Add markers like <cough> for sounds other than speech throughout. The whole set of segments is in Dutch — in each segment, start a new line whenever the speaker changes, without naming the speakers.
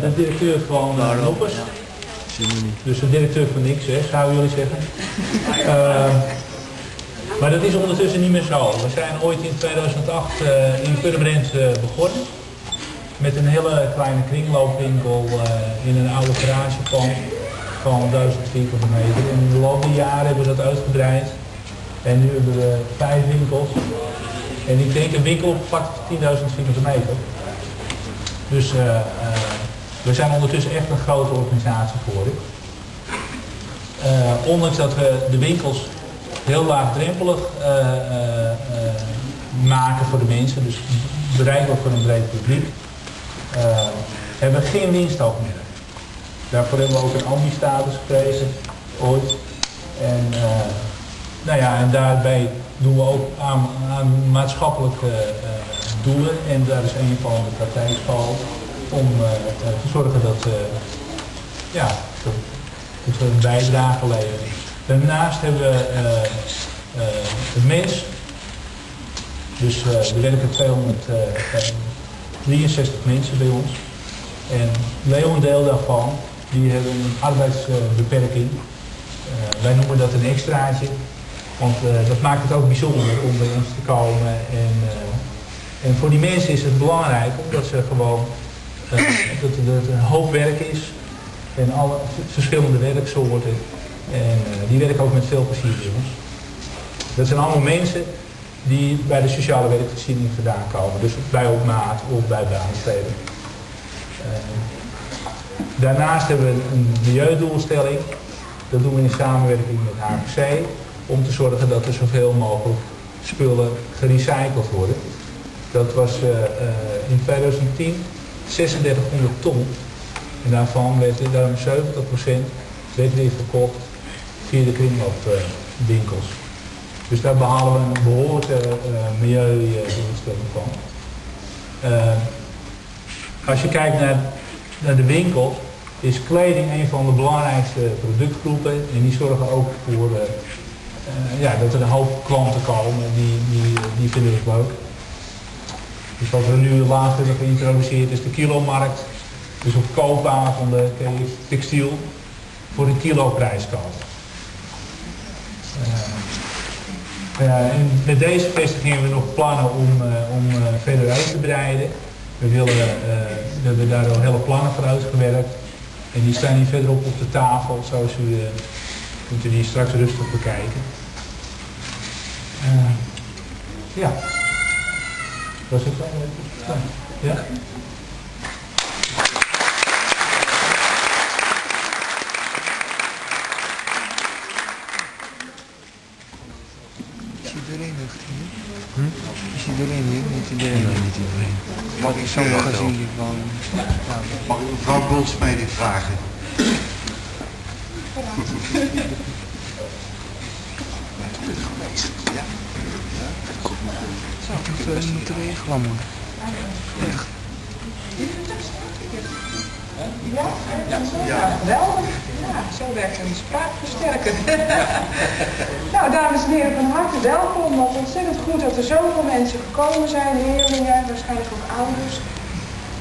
de directeur van uh, Loppers. Dus de directeur van niks, hè, zouden jullie zeggen. Uh, <laughs> maar dat is ondertussen niet meer zo. We zijn ooit in 2008 uh, in Purmerend begonnen. Met een hele kleine kringloopwinkel in een oude garagepand van 1000 vierkante meter. In de loop der jaren hebben we dat uitgebreid. En nu hebben we vijf winkels. En ik denk een winkeloppervlakte van 10.000 vierkante meter. Dus uh, uh, we zijn ondertussen echt een grote organisatie geworden. Uh, ondanks dat we de winkels heel laagdrempelig maken voor de mensen, dus bereikbaar voor een breed publiek, hebben we geen winstoog meer. Daarvoor hebben we ook een ambi-status gekregen, ooit. En, nou ja, en daarbij doen we ook aan, maatschappelijke doelen. En daar is een van de praktijkschool om uh, te zorgen dat, uh, ja, dat, we een bijdrage leveren. Daarnaast hebben we het mens. Dus er werken 263 mensen bij ons. En een deel daarvan die hebben een arbeidsbeperking. wij noemen dat een extraatje. Want dat maakt het ook bijzonder om bij ons te komen. En, en voor die mensen is het belangrijk omdat ze gewoon dat, dat het een hoop werk is. En alle verschillende werksoorten. En die werken ook met veel plezier bij ons. Dat zijn allemaal mensen die bij de sociale werkvoorziening vandaan komen. Dus bij op maat of bij baansteden. daarnaast hebben we een milieudoelstelling. Dat doen we in samenwerking met HPC om te zorgen dat er zoveel mogelijk spullen gerecycled worden. Dat was in 2010 3600 ton. En daarvan werd er daarom 70% werd weer verkocht via de kringloopwinkels. dus daar behalen we een behoorlijke uh, milieudoelstelling van. als je kijkt naar, naar de winkels, is kleding een van de belangrijkste productgroepen. En die zorgen ook voor uh, ja, dat er een hoop klanten komen, die, die, die vinden het leuk. Dus wat we nu laatst hebben geïntroduceerd is de kilomarkt. Dus op koopavonden kun je textiel voor een kilo prijs kopen. Uh, uh, en met deze vestiging hebben we nog plannen om, om verder uit te breiden. We, we hebben daar al hele plannen voor uitgewerkt. En die staan hier verderop op de tafel, zoals u kunt u die straks rustig bekijken. Uh, ja. Was het dan? Ja?
Is iedereen er hm? Is iedereen hier? Niet iedereen?
Nee, niet iedereen.
Mag ik zo nog gezien van... Ja,
Mag ik mevrouw Bolsmee dit vragen? <laughs> Ja.
Zo, dat moet er regelen, man. Echt.
Ja, ja, ja. geweldig. Ja, zo werkt een spraakversterker. <laughs> nou, dames en heren, van harte welkom. Wat ontzettend goed dat er zoveel mensen gekomen zijn, leerlingen, waarschijnlijk ook ouders.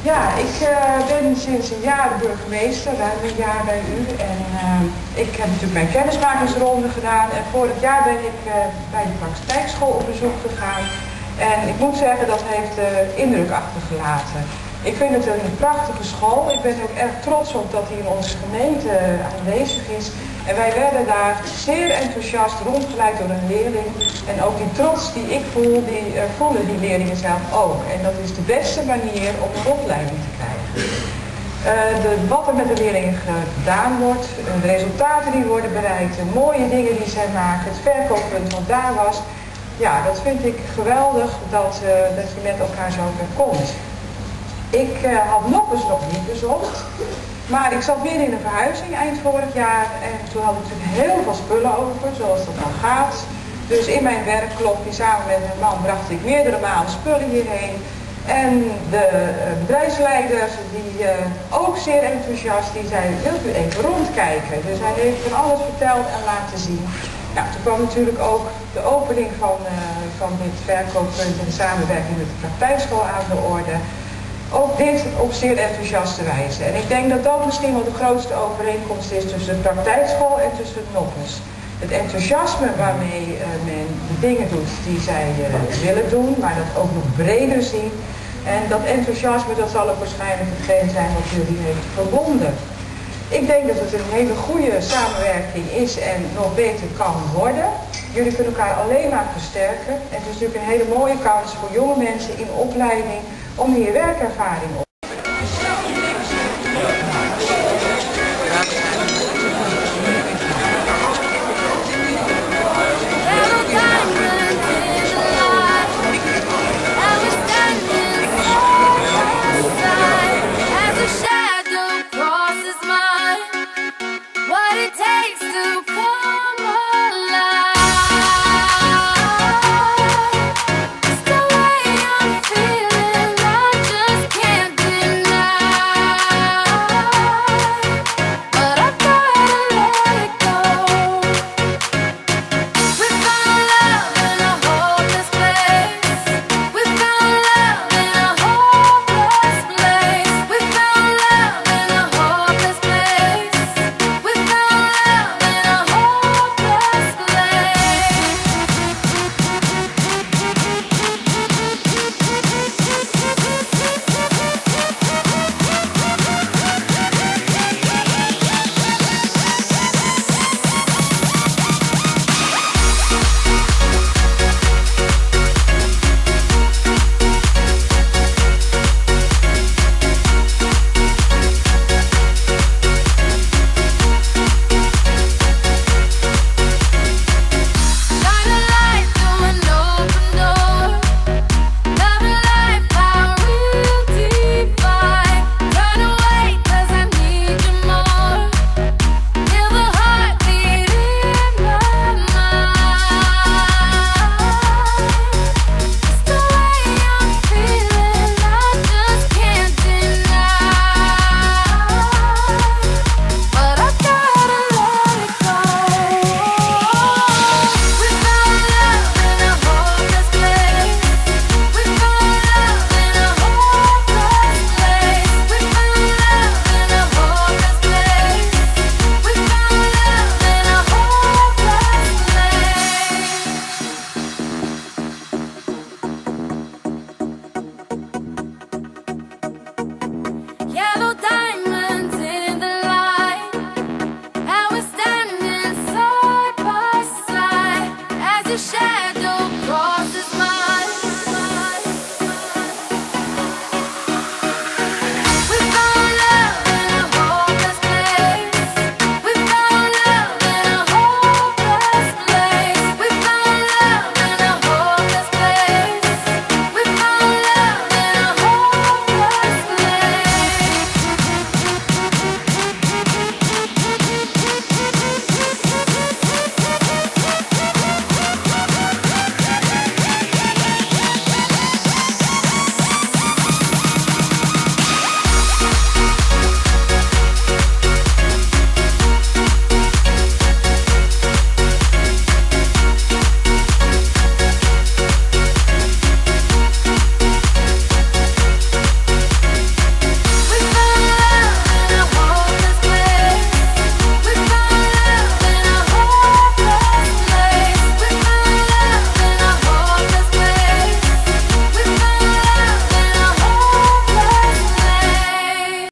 Ja, ik uh, ben sinds een jaar burgemeester, ruim een jaar bij u. En uh, ik heb natuurlijk mijn kennismakingsronde gedaan. En vorig jaar ben ik uh, bij de praktijkschool op bezoek gegaan. En ik moet zeggen, dat heeft indruk achtergelaten. Ik vind het een prachtige school. Ik ben ook erg trots op dat hij in onze gemeente aanwezig is. En wij werden daar zeer enthousiast rondgeleid door een leerling. En ook die trots die ik voel, die uh, voelen die leerlingen zelf ook. En dat is de beste manier om een opleiding te krijgen. Uh, de, wat er met de leerlingen gedaan wordt, de resultaten die worden bereikt, de mooie dingen die zij maken, het verkooppunt wat daar was. Ja, dat vind ik geweldig dat, uh, dat je met elkaar zo ver komt. Ik had nog eens nog niet bezocht. Maar ik zat weer in een verhuizing eind vorig jaar en toen had ik natuurlijk heel veel spullen over, zoals dat dan gaat. Dus in mijn werkklopje samen met mijn man bracht ik meerdere malen spullen hierheen. En de uh, bedrijfsleiders, die uh, ook zeer enthousiast, die zei, wilt u even rondkijken? Dus hij heeft van alles verteld en laten zien. Nou, toen kwam natuurlijk ook de opening van, uh, van dit verkooppunt in samenwerking met de praktijkschool aan de orde. Ook dit op zeer enthousiaste wijze. En ik denk dat dat misschien wel de grootste overeenkomst is tussen de praktijkschool en tussen het NOPPES. Het enthousiasme waarmee uh, men de dingen doet die zij uh, willen doen, maar dat ook nog breder zien. En dat enthousiasme, dat zal ook waarschijnlijk hetgeen zijn wat jullie heeft verbonden. Ik denk dat het een hele goede samenwerking is en nog beter kan worden. Jullie kunnen elkaar alleen maar versterken. En het is natuurlijk een hele mooie kans voor jonge mensen in opleiding om hier werkervaring op